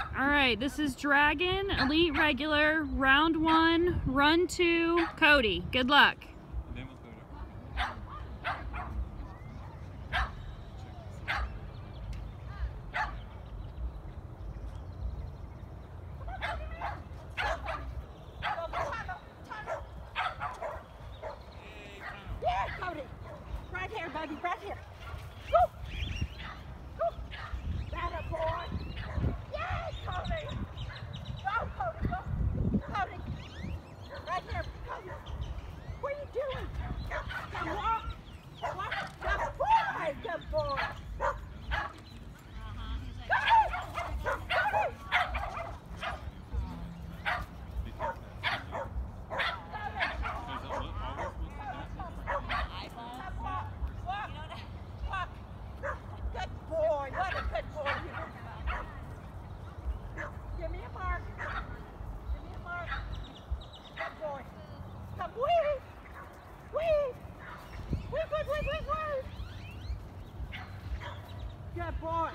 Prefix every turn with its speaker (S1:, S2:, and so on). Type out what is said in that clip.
S1: All right, this is Dragon, Elite Regular, Round 1, Run 2, Cody. Good luck. Cody, right here, right here. back there. that ball.